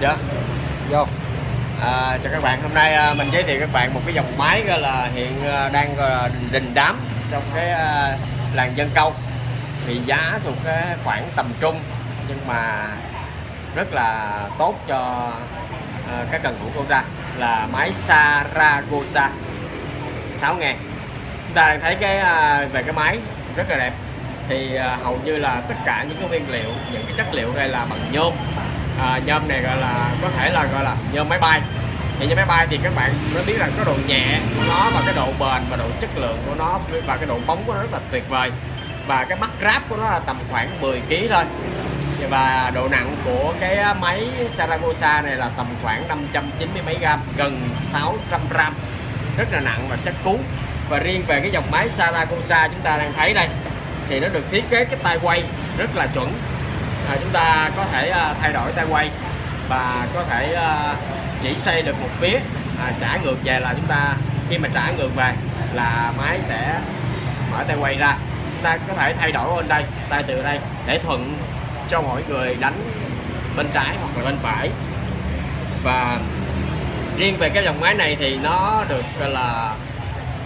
chưa? Vô. À, chào các bạn. Hôm nay à, mình giới thiệu các bạn một cái dòng máy gọi là hiện à, đang gọi là đình đám trong cái à, làng dân công thì giá thuộc cái khoảng tầm trung nhưng mà rất là tốt cho các cần thủ Cobra là máy Saragossa. 6 ngàn. Chúng ta đang thấy cái về cái máy rất là đẹp. Thì hầu như là tất cả những cái nguyên liệu những cái chất liệu đây là bằng nhôm à, nhôm này gọi là có thể là gọi là nhôm máy bay. Thì nhôm máy bay thì các bạn mới biết rằng có độ nhẹ của nó và cái độ bền và độ chất lượng của nó và cái độ bóng của nó rất là tuyệt vời. Và cái mắt ráp của nó là tầm khoảng 10 kg thôi. Và độ nặng của cái máy Saragossa này là tầm khoảng 590 mấy gram gần 600 gram. Rất là nặng và chắc cú. Và riêng về cái dòng máy Saragossa chúng ta đang thấy đây thì nó được thiết kế cái tay quay rất là chuẩn chúng ta có thể à, thay đổi tay quay và có thể à, chỉ xây được một phía à, trả ngược về là chúng ta khi mà trả ngược về là máy sẽ mở tay quay ra. Chúng ta có thể thay đổi bên đây tay từ đây để thuận cho mỗi người đánh bên trái hoặc là bên phải. Và riêng về cái dòng máy này thì nó được gọi là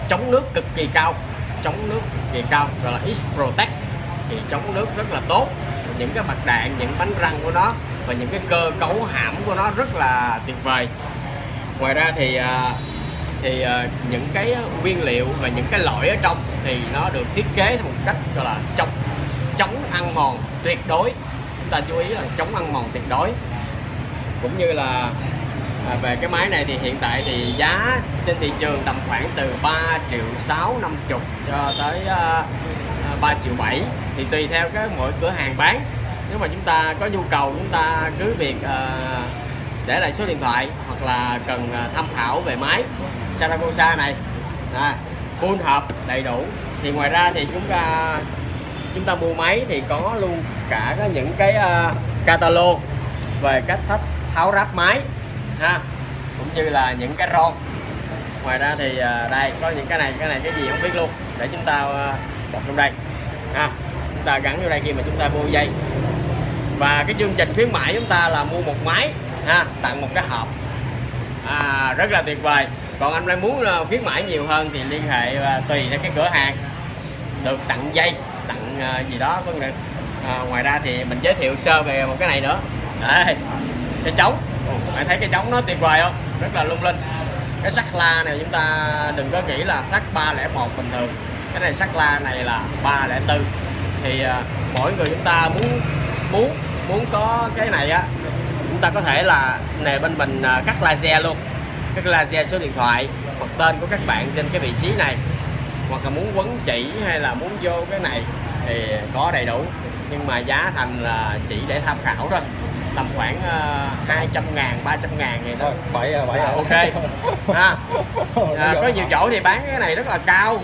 chống nước cực kỳ cao chống nước cực kỳ cao gọi là X Protect thì chống nước rất là tốt những cái mặt đạn những bánh răng của nó và những cái cơ cấu hãm của nó rất là tuyệt vời. Ngoài ra thì à, thì à, những cái nguyên liệu và những cái lõi ở trong thì nó được thiết kế theo một cách gọi là chống chống ăn mòn tuyệt đối. Chúng ta chú ý là chống ăn mòn tuyệt đối. Cũng như là à, về cái máy này thì hiện tại thì giá trên thị trường tầm khoảng từ 3 triệu 6 50 cho tới uh, 3 triệu 7 thì tùy theo các mỗi cửa hàng bán. Nếu mà chúng ta có nhu cầu chúng ta cứ việc uh, để lại số điện thoại hoặc là cần uh, tham khảo về máy. Saragossa này à, full hộp đầy đủ. Thì ngoài ra thì chúng ta chúng ta mua máy thì có luôn cả có những cái uh, catalog về cách thách tháo ráp máy ha. Cũng như là những cái ron. Ngoài ra thì uh, đây có những cái này cái này cái gì không biết luôn. Để chúng ta uh, đọc trong đây ha. Chúng ta gắn vô đây khi mà chúng ta mua dây. Và cái chương trình khuyến mãi chúng ta là mua một máy ha tặng một cái hộp. À, rất là tuyệt vời. Còn anh đang muốn ờ, khuyến mãi nhiều hơn thì liên hệ và tùy theo cái cửa hàng. Được tặng dây tặng ờ, gì đó có được. À, ngoài ra thì mình giới thiệu sơ về một cái này nữa. Đây cái trống. Bạn thấy cái trống nó tuyệt vời không? Rất là lung linh. Cái sắt la này chúng ta đừng có nghĩ là sắt 301 bình thường cái này sắt la này là 304 thì à, mỗi người chúng ta muốn muốn muốn có cái này á chúng ta có thể là này bên mình à, cắt laser luôn. Cắt laser số điện thoại hoặc tên của các bạn trên cái vị trí này. Hoặc là muốn quấn chỉ hay là muốn vô cái này thì có đầy đủ. Nhưng mà giá thành là chỉ để tham khảo thôi tầm khoảng uh, 200 ngàn 300 ngàn này thôi bảy bảy à, ok. Ha. À, có nhiều chỗ thì bán cái này rất là cao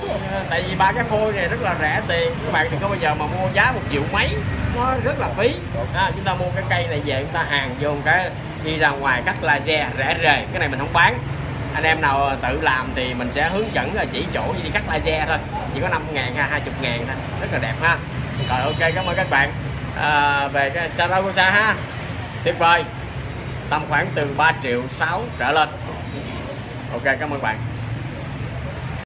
tại vì ba cái phôi này rất là rẻ tiền. Các bạn đừng có bao giờ mà mua giá một triệu mấy nó rất là phí. À, chúng ta mua cái cây này về chúng ta hàng vô cái đi ra ngoài cắt laser rẻ rề. Cái này mình không bán. Anh em nào tự làm thì mình sẽ hướng dẫn là chỉ chỗ đi cắt laser thôi. Chỉ có 5 ngàn hay 20 ngàn thôi. Rất là đẹp ha. Rồi ok cảm ơn các bạn. À, về cái Saragossa ha tuyệt vời tầm khoảng từ 3 triệu 6 trở lên. Ok cảm ơn bạn.